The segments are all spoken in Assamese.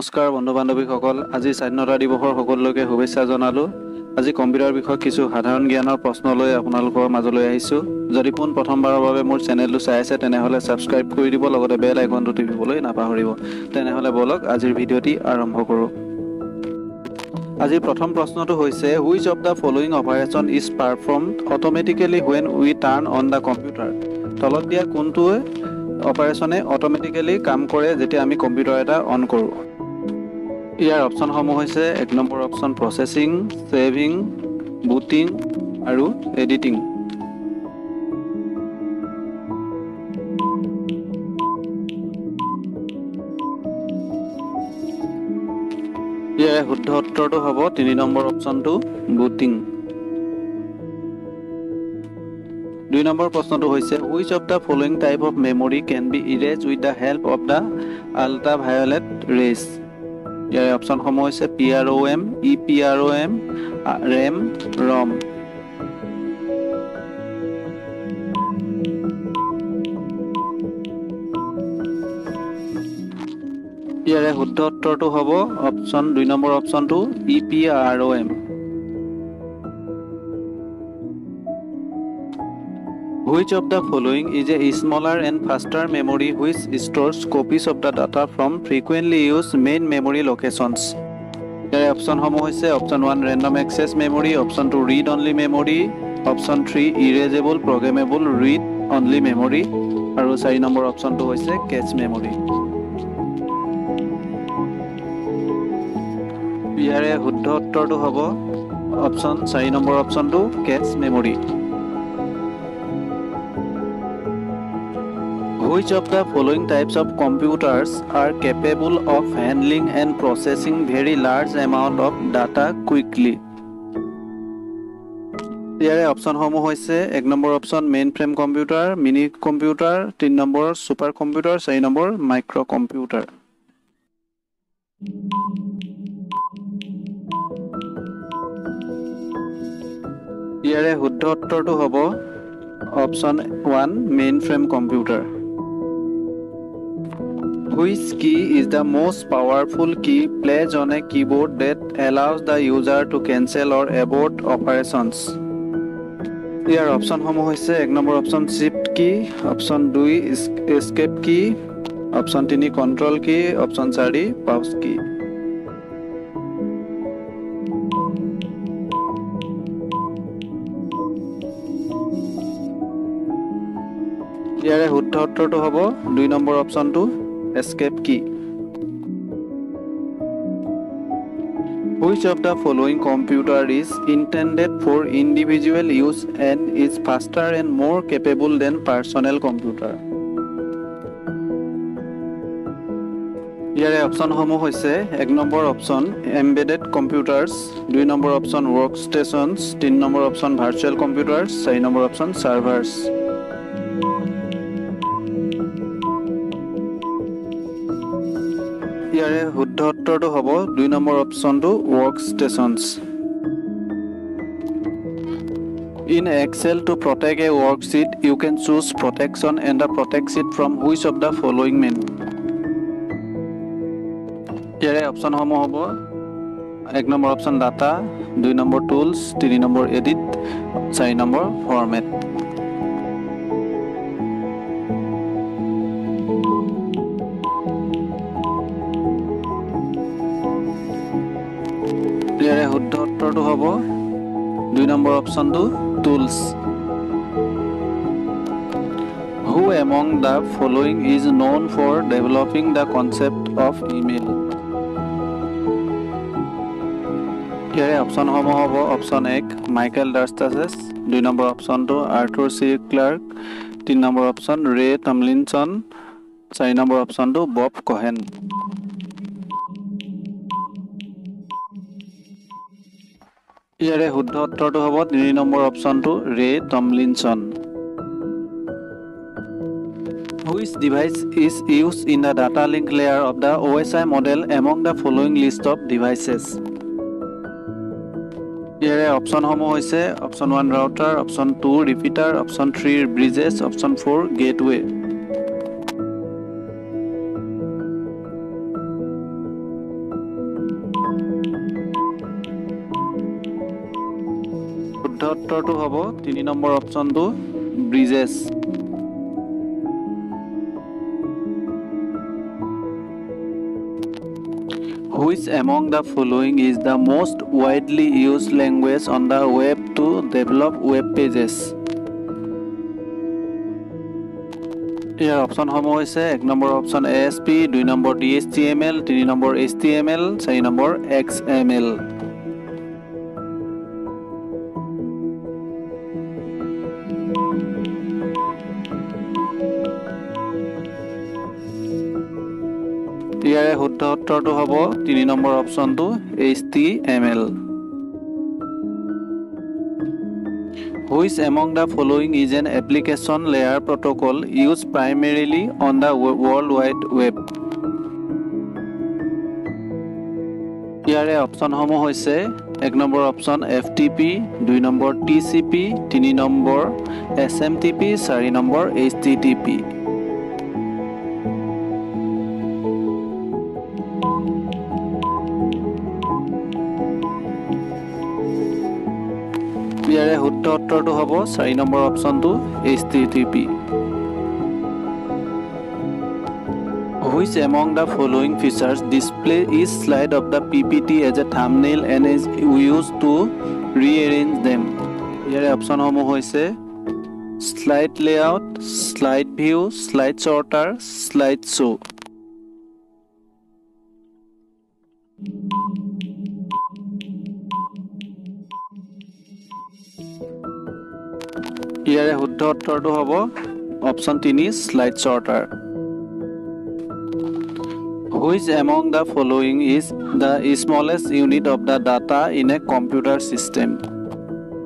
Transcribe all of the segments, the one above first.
নমস্কাৰ বন্ধু বান্ধৱীসকল আজি স্বাধীনতা দিৱসৰ সকলোলৈকে শুভেচ্ছা জনালোঁ। আজি কম্পিউটাৰ বিষয়ক কিছু সাধাৰণ জ্ঞানৰ প্ৰশ্ন লৈ আপোনালোকৰ মাজলৈ আহিছোঁ। যদি পোন প্ৰথমবাৰৰ বাবে মোৰ চেনেলটো চাই আছে তেনেহ'লে ছাবস্ক্ৰাইব কৰি দিব লগতে বেল আইকনটো টিপিবলৈ নাপাহৰিব। তেনেহ'লে ব'লক আজিৰ ভিডিঅ'টি আৰম্ভ কৰোঁ। আজিৰ প্ৰথম প্ৰশ্নটো হৈছে which of the following operation is perform automatically when we turn on the computer তলত দিয়া কোনটোৱে অপাৰেশ্যনে অট'মেটিকেলি কাম কৰে যেতিয়া আমি কম্পিউটাৰ এটা অন কৰোঁ? ইয়াৰ অপশ্যনসমূহ হৈছে এক number option processing saving booting আৰু এডিটিং। ইয়াৰে শুদ্ধ উত্তৰটো হ'ব তিনি নম্বৰ অপশ্যনটো বুটিং। দুই নম্বৰ প্ৰশ্নটো হৈছে which of the following type of memory can be erase with the help of the ultra violet rays ইয়াৰে অপশ্যনসমূহ হৈছে P R O' M E P R O' M RAM ROM ইয়াৰে শুদ্ধ উত্তৰটো হ'ব অপশ্যন দুই নম্বৰ অপশ্যনটো E P R O' M Which of the following is a smaller and faster memory which stores copies of the data from frequently used main memory locations? ইয়াৰে অপশ্যনসমূহ হৈছে option one random access memory option two read only memory option three erasable programmable read only memory আৰু চাৰি নম্বৰ অপশ্যনটো হৈছে কেচ মেমৰি ইয়াৰে শুদ্ধ উত্তৰটো হ'ব অপশ্যন চাৰি নম্বৰ অপশ্যনটো cache memory Which of the following types of computers are capable of handling and processing very large amount of data quickly? ইয়াৰে অপশ্যনসমূহ হৈছে এক number option mainframe computer mini computer তিনি নম্বৰ ছুপাৰ কম্পিউটাৰ চাৰি নম্বৰ মাইক্ৰ' কম্পিউটাৰ ইয়াৰে শুদ্ধ উত্তৰটো হ'ব option one mainframe computer Which key is the most powerful key placed on a keyboard that allows the user to cancel or abort operations? ইয়াৰ অপশ্যনসমূহ হৈছে এক number option shift key option দুই এস্কেপ কি অপশ্যন তিনি কণ্ট্ৰল কি অপশ্যন চাৰি পাউচ কি ইয়াৰে শুদ্ধ উত্তৰটো হ'ব। দুই নম্বৰ অপশ্যনটো escape key which of the following computer is intended for individual use and is faster and more capable than personal computer ইয়াৰে অপশ্যনসমূহ হৈছে এক নম্বৰ অপশ্যন এম্বেডেড কম্পিউটাৰছ দুই নম্বৰ অপশ্যন ৱৰ্ক ষ্টেচনছ তিনি নম্বৰ অপশ্যন ভাৰ্চুৱেল কম্পিউটাৰছ চাৰি নম্বৰ অপশ্যন ছাৰ্ভাৰছ ইয়াৰে শুদ্ধ উত্তৰটো হ'ব। দুই নম্বৰ অপশ্যনটো work stations in Excel to protect a worksheet you can choose protection and the protect sheet from which of the following menu ইয়াৰে অপশ্যনসমূহ হ'ব। এক নম্বৰ অপশ্যন ডাটা দুই নম্বৰ টুলছ তিনি নম্বৰ এডিট চাৰি নম্বৰ ফৰ্মেট হ'ব দুই নম্বৰ অপশ্যনটো tools who among the following is known for developing the concept of email ইয়াৰে অপশ্যনসমূহ হ'ব। অপশ্যন এক মাইকেল ডাৰ্ষ্টাছেছ দুই নম্বৰ অপশ্যনটো আৰ্থুৰ চি ক্লাৰ্ক তিনি নম্বৰ অপশ্যন ৰে টমলিনছন চাৰি নম্বৰ অপশ্যনটো বব কহেন ইয়াৰে শুদ্ধ উত্তৰটো হ'ব তিনি নম্বৰ অপশ্যনটো Ray Tomlinson which device is use in the data link layer of the O' S I model among the following list of devices ইয়াৰে অপশ্যনসমূহ হৈছে option one router option two repeater option three bridges option four gateway' উত্তৰটো হ'ব তিনি নম্বৰ অপশ্যনটো bridges Which among the following is the most widely used language on the web to develop web pages? ইয়াৰ অপশ্যনসমূহ হৈছে এক number option A S P দুই number D H T M L তিনি number H T M L চাৰি নম্বৰ এক্স এম এল শুদ্ধ উত্তৰটো হ'ব তিনি নম্বৰ অপশ্যনটো H T M L among the following is an application layer protocol used primarily on the wo- World Wide Web? ইয়াৰে অপশ্যনসমূহ হৈছে এক number option F T P দুই নম্বৰ টি চি পি তিনি number S M T P চাৰি number H T T P ইয়াৰে শুদ্ধ উত্তৰটো হ'ব চাৰি নম্বৰ অপশ্যনটো H T T P which among the following features display is slide of the P P T as a thumbnail and is use to rearrange them ইয়াৰে অপশ্যনসমূহ হৈছে slide layout slide view slide sorter slide show' ইয়াৰে শুদ্ধ উত্তৰটো হ'ব অপশ্যন তিনি slide sorter Which among the following is the smallest unit of the data in a computer system?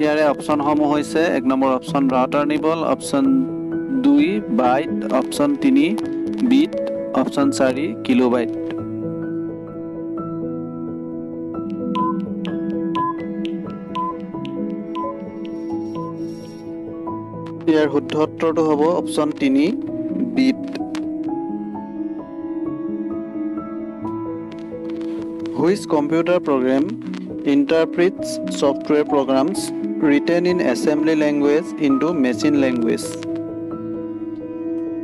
ইয়াৰে অপশ্যনসমূহ হৈছে এক number option router nibble option দুই বাইট অপশ্যন তিনি বিট অপশ্যন চাৰি কিলোবাইট ইয়াৰ শুদ্ধ উত্তৰটো হ'ব অপশ্যন তিনি bit. Which computer program interprets software programs written in assembly language into machine language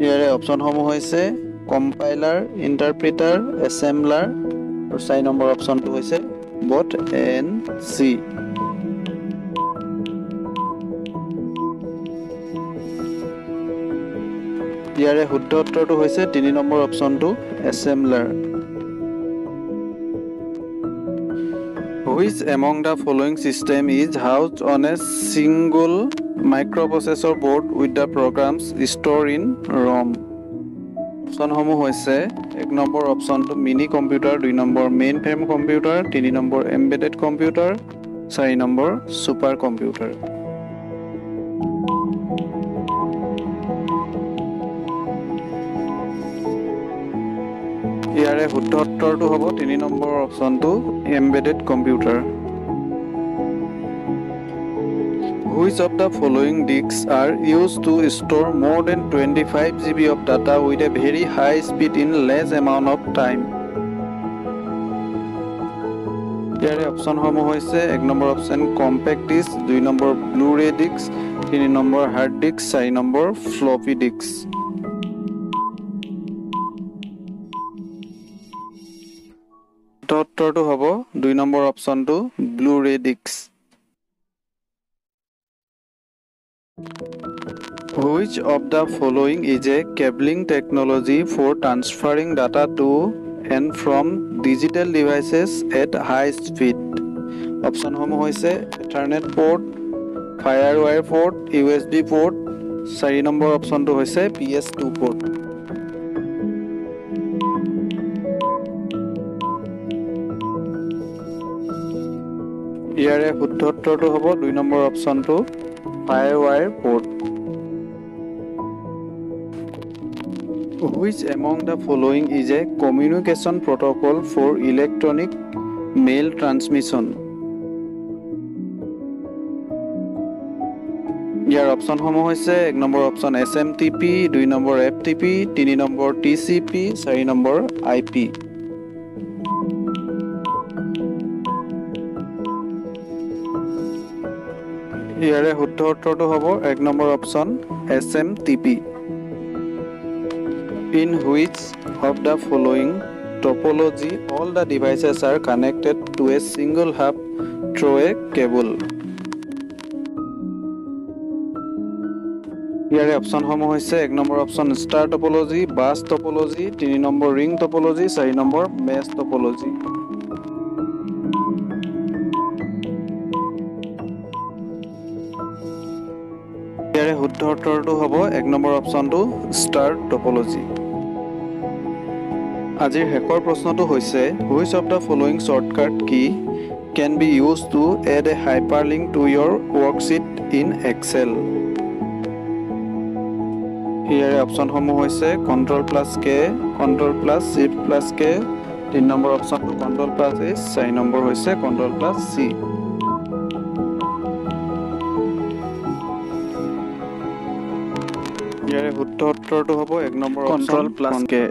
ইয়াৰে অপশ্যনসমূহ হৈছে কম্পাইলাৰ ইণ্টাৰপ্ৰিটাৰ এছেম্বলাৰ আৰু চাৰি নম্বৰ অপশ্যনটো হৈছে বট এন চি ইয়াৰে শুদ্ধ উত্তৰটো হৈছে তিনি নম্বৰ অপশ্যনটো assembler Which among the following system is housed on a single microprocessor board with the programs stored in ROM? অপশ্যনসমূহ হৈছে এক নম্বৰ অপশ্যনটো মিনি কম্পিউটাৰ দুই নম্বৰ মেইন ফ্ৰেম কম্পিউটাৰ তিনি নম্বৰ এম্বেডেড কম্পিউটাৰ চাৰি নম্বৰ ছুপাৰ কম্পিউটাৰ ইয়াৰে শুদ্ধ উত্তৰটো হ'ব তিনি নম্বৰ অপশ্যনটো embedded computer Which of the following disks are used to store more than 25 GB of data with a very high speed in less amount of time? ইয়াৰে অপশ্যনসমূহ হৈছে এক নম্বৰ অপশ্যন কম্পেক্ট ডিস্ক দুই নম্বৰ ব্লু ৰে ডিস্ক তিনি নম্বৰ হাৰ্ড ডিস্ক চাৰি নম্বৰ ফ্লপি ডিস্ক উত্তৰটো হ'ব দুই নম্বৰ অপশ্যনটো ব্লু ৰে ডিক্স which of the following is a cabling technology for transferring data to and from digital devices at high speed অপশ্যনসমূহ হৈছে internet port fire wire port U S B port চাৰি নম্বৰ অপশ্যনটো হৈছে পি এছ টু পৰ্ট ইয়াৰে শুদ্ধ উত্তৰটো হ'ব দুই নম্বৰ অপশ্যনটো fire wire port Which among the following is a communication protocol for electronic mail transmission? ইয়াৰ অপশ্যনসমূহ হৈছে এক number option S M T P দুই নম্বৰ এফ টি পি তিনি নম্বৰ টি চি পি চাৰি নম্বৰ আই পি ইয়াৰে শুদ্ধ উত্তৰটো হ'ব এক number option S M T P in which of the following topology all the devices are connected to a single hub through a cable ইয়াৰে অপশ্যনসমূহ হৈছে এক number option star topology bus topology তিনি নম্বৰ ৰিং টপলজি চাৰি নম্বৰ মেছ টপলজি ইয়াৰে শুদ্ধ উত্তৰটো হ'ব। এক নম্বৰ অপশ্যনটো ষ্টাৰ টপলজি আজিৰ শেষৰ প্ৰশ্নটো হৈছে which of the following shortcut key can be use to add a hyperlink to your worksheet in Excel ইয়াৰে অপশ্যনসমূহ হৈছে control plus K control plus shift plus K তিনি নম্বৰ অপশ্যনটো কণ্ট্ৰল প্লাছ এইচ চাৰি নম্বৰ হৈছে কণ্ট্ৰল প্লাছ চি ইয়াৰে শুদ্ধ উত্তৰটো হ'ব এক নম্বৰ কণ্ট্ৰল প্লাছ কে